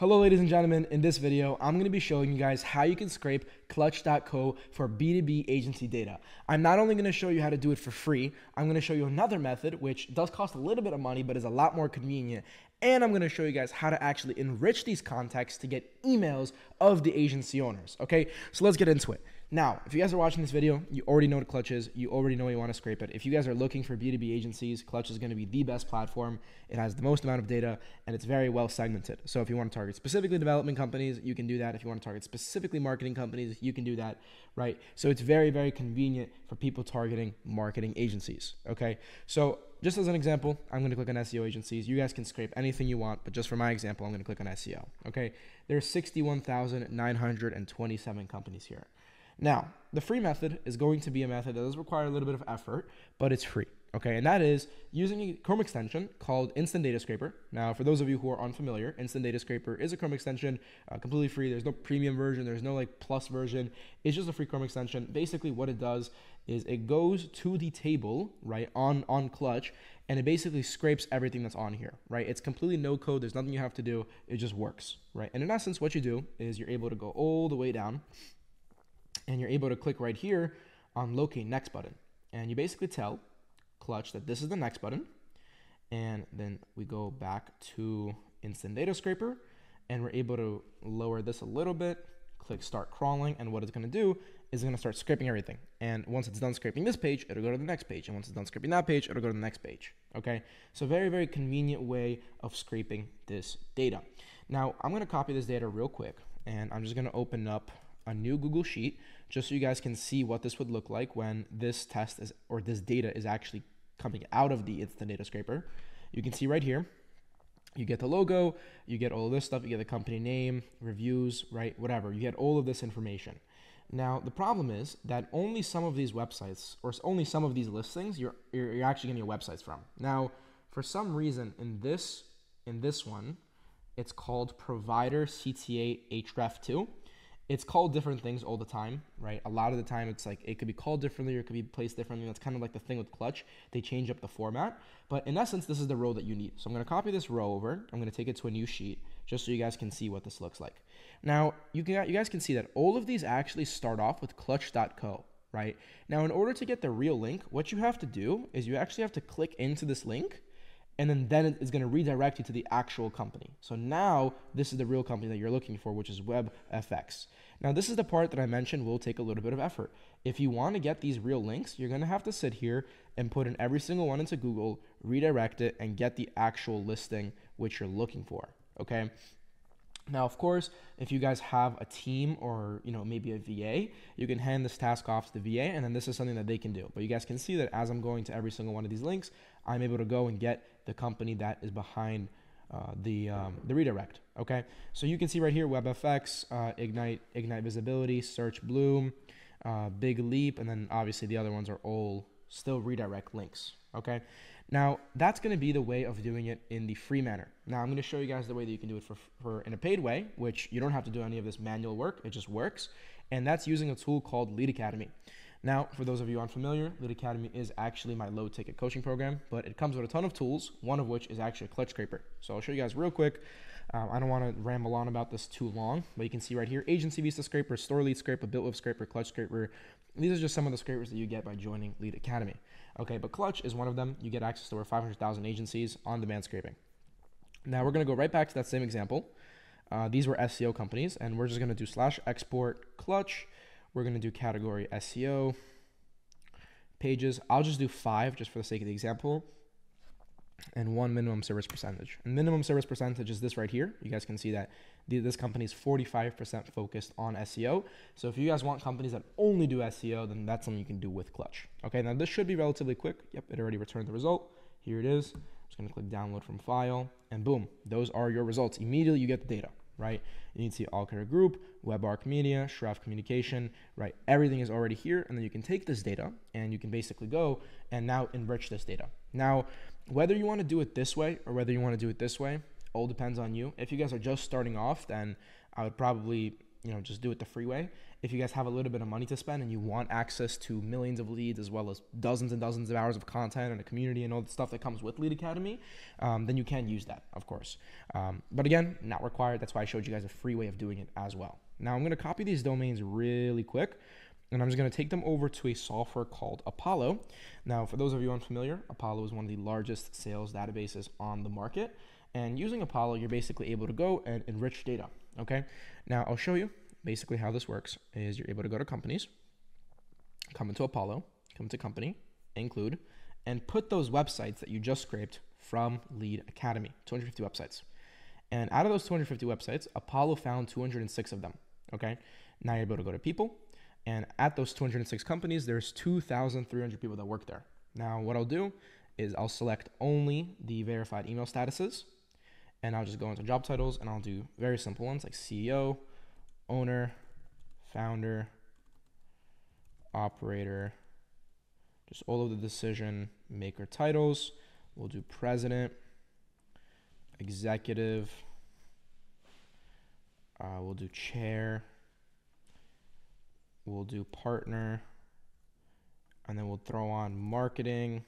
Hello ladies and gentlemen, in this video, I'm going to be showing you guys how you can scrape clutch.co for B2B agency data. I'm not only going to show you how to do it for free, I'm going to show you another method which does cost a little bit of money but is a lot more convenient. And I'm going to show you guys how to actually enrich these contacts to get emails of the agency owners. Okay, so let's get into it. Now, if you guys are watching this video, you already know what Clutch is. You already know you want to scrape it. If you guys are looking for B2B agencies, Clutch is going to be the best platform. It has the most amount of data and it's very well segmented. So if you want to target specifically development companies, you can do that. If you want to target specifically marketing companies, you can do that, right? So it's very, very convenient for people targeting marketing agencies. Okay. So just as an example, I'm going to click on SEO agencies. You guys can scrape anything you want, but just for my example, I'm going to click on SEO. Okay. There's 61,927 companies here. Now, the free method is going to be a method that does require a little bit of effort, but it's free. Okay, and that is using a Chrome extension called Instant Data Scraper. Now, for those of you who are unfamiliar, Instant Data Scraper is a Chrome extension, uh, completely free. There's no premium version, there's no like plus version. It's just a free Chrome extension. Basically, what it does is it goes to the table, right, on on Clutch, and it basically scrapes everything that's on here, right? It's completely no code. There's nothing you have to do. It just works, right? And in essence, what you do is you're able to go all the way down and you're able to click right here on locate next button. And you basically tell Clutch that this is the next button. And then we go back to Instant Data Scraper and we're able to lower this a little bit, click start crawling. And what it's gonna do is gonna start scraping everything. And once it's done scraping this page, it'll go to the next page. And once it's done scraping that page, it'll go to the next page. Okay, so very, very convenient way of scraping this data. Now I'm gonna copy this data real quick and I'm just gonna open up a new Google Sheet just so you guys can see what this would look like when this test is or this data is actually coming out of the instant data scraper. You can see right here, you get the logo, you get all this stuff, you get the company name, reviews, right? Whatever. You get all of this information. Now, the problem is that only some of these websites or only some of these listings you're, you're actually getting your websites from. Now, for some reason in this in this one, it's called provider CTA href2 it's called different things all the time, right? A lot of the time, it's like it could be called differently or it could be placed differently. That's kind of like the thing with Clutch. They change up the format. But in essence, this is the row that you need. So I'm going to copy this row over. I'm going to take it to a new sheet just so you guys can see what this looks like. Now, you, can, you guys can see that all of these actually start off with clutch.co, right? Now, in order to get the real link, what you have to do is you actually have to click into this link and then then it's going to redirect you to the actual company. So now this is the real company that you're looking for, which is WebFX. Now this is the part that I mentioned will take a little bit of effort. If you want to get these real links, you're going to have to sit here and put in every single one into Google, redirect it, and get the actual listing which you're looking for. Okay. Now, of course, if you guys have a team or you know maybe a VA, you can hand this task off to the VA, and then this is something that they can do. But you guys can see that as I'm going to every single one of these links, I'm able to go and get the company that is behind uh, the um, the redirect. Okay, so you can see right here WebFX, uh, Ignite, Ignite Visibility, Search Bloom, uh, Big Leap, and then obviously the other ones are all still redirect links. Okay, now that's going to be the way of doing it in the free manner. Now I'm going to show you guys the way that you can do it for, for in a paid way, which you don't have to do any of this manual work. It just works, and that's using a tool called Lead Academy. Now, for those of you unfamiliar, Lead Academy is actually my low ticket coaching program, but it comes with a ton of tools, one of which is actually a clutch scraper. So I'll show you guys real quick. Um, I don't want to ramble on about this too long, but you can see right here, Agency Vista scraper, store lead scraper, BuiltWith scraper, clutch scraper. These are just some of the scrapers that you get by joining Lead Academy. Okay, but Clutch is one of them. You get access to over 500,000 agencies on demand scraping. Now we're going to go right back to that same example. Uh, these were SEO companies, and we're just going to do slash export clutch. We're going to do category SEO pages. I'll just do five just for the sake of the example and one minimum service percentage. And minimum service percentage is this right here. You guys can see that this company is 45% focused on SEO. So if you guys want companies that only do SEO, then that's something you can do with Clutch. Okay, now this should be relatively quick. Yep, it already returned the result. Here it is. I'm just gonna click download from file and boom, those are your results. Immediately you get the data, right? You can see All Career Group, WebArc Media, Shref Communication, right? Everything is already here. And then you can take this data and you can basically go and now enrich this data. Now, whether you want to do it this way or whether you want to do it this way, all depends on you. If you guys are just starting off, then I would probably you know, just do it the free way. If you guys have a little bit of money to spend and you want access to millions of leads as well as dozens and dozens of hours of content and a community and all the stuff that comes with Lead Academy, um, then you can use that, of course. Um, but again, not required. That's why I showed you guys a free way of doing it as well. Now I'm going to copy these domains really quick and I'm just going to take them over to a software called Apollo. Now, for those of you unfamiliar, Apollo is one of the largest sales databases on the market. And using Apollo, you're basically able to go and enrich data. Okay. Now, I'll show you basically how this works. Is you're able to go to companies, come into Apollo, come into company, include, and put those websites that you just scraped from Lead Academy, 250 websites. And out of those 250 websites, Apollo found 206 of them. Okay. Now you're able to go to people, and at those 206 companies, there's 2,300 people that work there. Now, what I'll do is I'll select only the verified email statuses and I'll just go into job titles and I'll do very simple ones like CEO, owner, founder, operator, just all of the decision maker titles. We'll do president, executive, uh, we'll do chair, we'll do partner, and then we'll throw on marketing,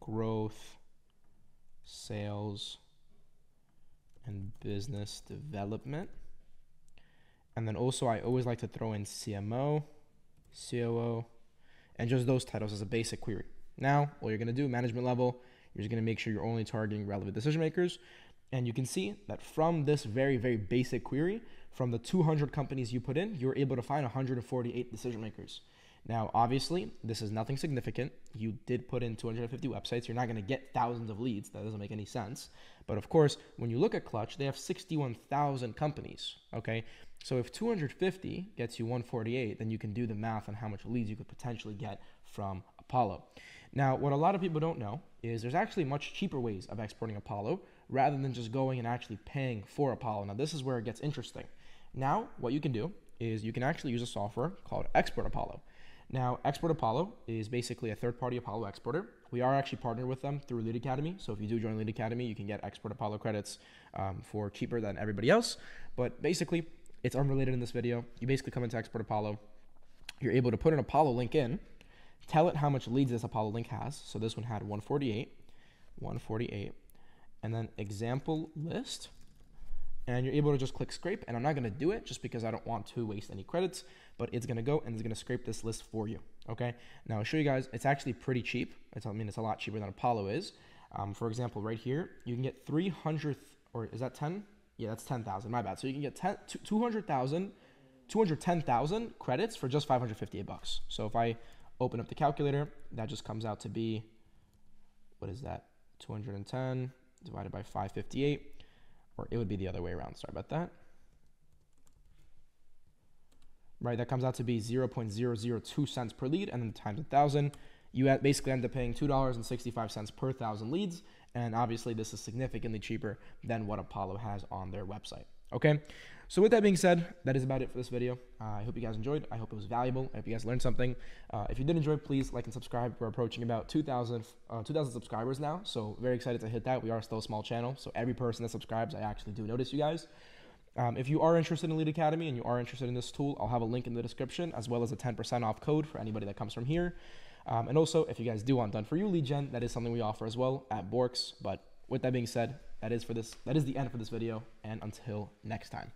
growth, sales, and business development. And then also, I always like to throw in CMO, COO, and just those titles as a basic query. Now, all you're going to do, management level, you're just going to make sure you're only targeting relevant decision makers. And you can see that from this very, very basic query, from the 200 companies you put in, you're able to find 148 decision makers. Now, obviously, this is nothing significant. You did put in 250 websites. You're not going to get thousands of leads. That doesn't make any sense. But of course, when you look at Clutch, they have 61,000 companies. Okay. So if 250 gets you 148, then you can do the math on how much leads you could potentially get from Apollo. Now, what a lot of people don't know is there's actually much cheaper ways of exporting Apollo rather than just going and actually paying for Apollo. Now, this is where it gets interesting. Now, what you can do is you can actually use a software called Export Apollo. Now, Export Apollo is basically a third party Apollo exporter. We are actually partnered with them through Lead Academy. So if you do join Lead Academy, you can get Export Apollo credits um, for cheaper than everybody else. But basically, it's unrelated in this video. You basically come into Export Apollo. You're able to put an Apollo link in, tell it how much leads this Apollo link has. So this one had 148, 148, and then example list and you're able to just click scrape and I'm not going to do it just because I don't want to waste any credits but it's going to go and it's going to scrape this list for you okay? Now I'll show you guys it's actually pretty cheap. It's, I mean it's a lot cheaper than Apollo is. Um, for example right here you can get 300 or is that 10 yeah that's 10,000 my bad. So you can get 10 200,000 210,000 credits for just 558 bucks. So if I open up the calculator that just comes out to be what is that? 210 divided by 558 or it would be the other way around. Sorry about that. Right, that comes out to be 0.002 cents per lead, and then times a thousand, you basically end up paying $2.65 per thousand leads. And obviously, this is significantly cheaper than what Apollo has on their website. Okay, so with that being said, that is about it for this video. Uh, I hope you guys enjoyed. I hope it was valuable. I hope you guys learned something. Uh, if you did enjoy, please like and subscribe. We're approaching about 2,000 uh, 2,000 subscribers now, so very excited to hit that. We are still a small channel, so every person that subscribes, I actually do notice you guys. Um, if you are interested in Lead Academy and you are interested in this tool, I'll have a link in the description as well as a 10% off code for anybody that comes from here. Um, and also, if you guys do want done for you lead gen, that is something we offer as well at Borks. But with that being said, that is for this. That is the end for this video, and until next time.